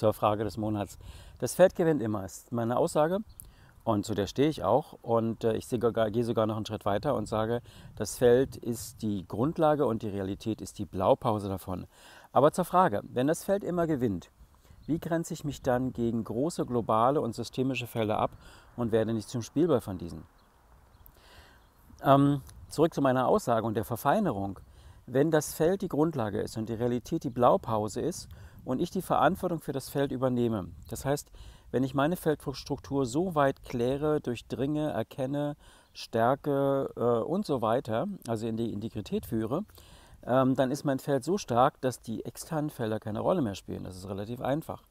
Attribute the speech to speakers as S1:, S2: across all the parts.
S1: zur Frage des Monats. Das Feld gewinnt immer, ist meine Aussage. Und zu der stehe ich auch. Und äh, ich gehe sogar noch einen Schritt weiter und sage, das Feld ist die Grundlage und die Realität ist die Blaupause davon. Aber zur Frage, wenn das Feld immer gewinnt, wie grenze ich mich dann gegen große globale und systemische Felder ab und werde nicht zum Spielball von diesen? Ähm, zurück zu meiner Aussage und der Verfeinerung. Wenn das Feld die Grundlage ist und die Realität die Blaupause ist und ich die Verantwortung für das Feld übernehme, das heißt, wenn ich meine Feldstruktur so weit kläre, durchdringe, erkenne, stärke äh, und so weiter, also in die Integrität führe, ähm, dann ist mein Feld so stark, dass die externen Felder keine Rolle mehr spielen. Das ist relativ einfach.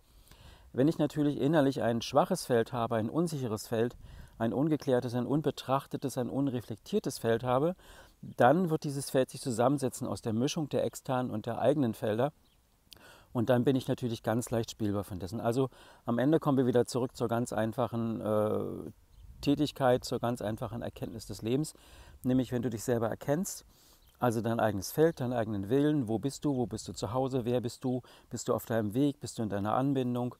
S1: Wenn ich natürlich innerlich ein schwaches Feld habe, ein unsicheres Feld, ein ungeklärtes, ein unbetrachtetes, ein unreflektiertes Feld habe, dann wird dieses Feld sich zusammensetzen aus der Mischung der externen und der eigenen Felder. Und dann bin ich natürlich ganz leicht spielbar von dessen. Also am Ende kommen wir wieder zurück zur ganz einfachen äh, Tätigkeit, zur ganz einfachen Erkenntnis des Lebens. Nämlich, wenn du dich selber erkennst, also dein eigenes Feld, deinen eigenen Willen, wo bist du, wo bist du zu Hause, wer bist du, bist du auf deinem Weg, bist du in deiner Anbindung,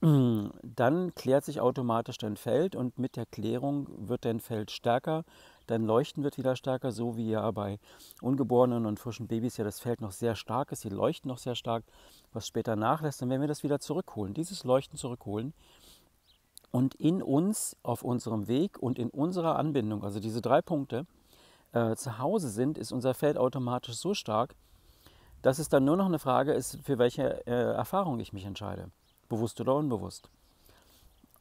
S1: dann klärt sich automatisch dein Feld und mit der Klärung wird dein Feld stärker, dein Leuchten wird wieder stärker, so wie ja bei ungeborenen und frischen Babys ja das Feld noch sehr stark ist, sie leuchten noch sehr stark, was später nachlässt. Und wenn wir das wieder zurückholen, dieses Leuchten zurückholen und in uns, auf unserem Weg und in unserer Anbindung, also diese drei Punkte, äh, zu Hause sind, ist unser Feld automatisch so stark, dass es dann nur noch eine Frage ist, für welche äh, Erfahrung ich mich entscheide, bewusst oder unbewusst.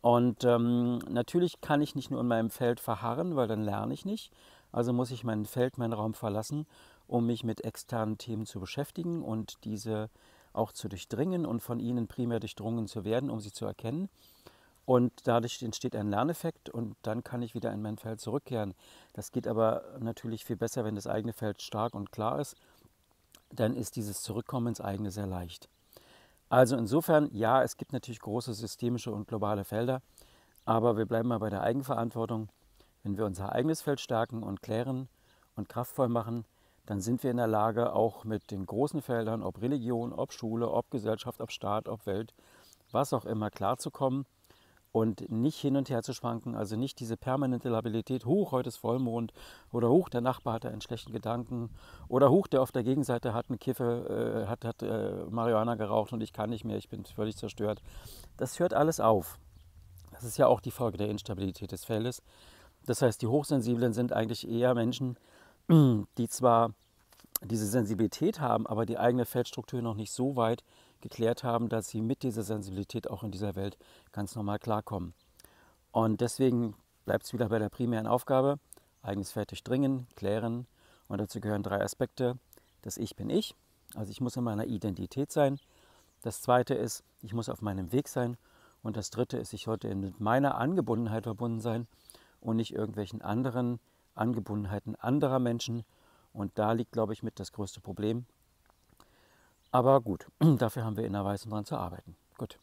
S1: Und ähm, natürlich kann ich nicht nur in meinem Feld verharren, weil dann lerne ich nicht. Also muss ich mein Feld, meinen Raum verlassen, um mich mit externen Themen zu beschäftigen und diese auch zu durchdringen und von ihnen primär durchdrungen zu werden, um sie zu erkennen. Und dadurch entsteht ein Lerneffekt und dann kann ich wieder in mein Feld zurückkehren. Das geht aber natürlich viel besser, wenn das eigene Feld stark und klar ist. Dann ist dieses Zurückkommen ins eigene sehr leicht. Also insofern, ja, es gibt natürlich große systemische und globale Felder, aber wir bleiben mal bei der Eigenverantwortung. Wenn wir unser eigenes Feld stärken und klären und kraftvoll machen, dann sind wir in der Lage, auch mit den großen Feldern, ob Religion, ob Schule, ob Gesellschaft, ob Staat, ob Welt, was auch immer, klarzukommen und nicht hin und her zu schwanken, also nicht diese permanente Labilität, hoch, heute ist Vollmond oder hoch, der Nachbar hat einen schlechten Gedanken oder hoch, der auf der Gegenseite hat eine Kiffe, äh, hat, hat äh, Marihuana geraucht und ich kann nicht mehr, ich bin völlig zerstört. Das hört alles auf. Das ist ja auch die Folge der Instabilität des Feldes. Das heißt, die Hochsensiblen sind eigentlich eher Menschen, die zwar diese Sensibilität haben, aber die eigene Feldstruktur noch nicht so weit geklärt haben, dass sie mit dieser Sensibilität auch in dieser Welt ganz normal klarkommen. Und deswegen bleibt es wieder bei der primären Aufgabe, eigenes Feld durchdringen, klären. Und dazu gehören drei Aspekte. Das Ich bin ich, also ich muss in meiner Identität sein. Das zweite ist, ich muss auf meinem Weg sein. Und das dritte ist, ich sollte mit meiner Angebundenheit verbunden sein und nicht irgendwelchen anderen Angebundenheiten anderer Menschen. Und da liegt, glaube ich, mit das größte Problem. Aber gut, dafür haben wir in der Weißen dran zu arbeiten. Gut.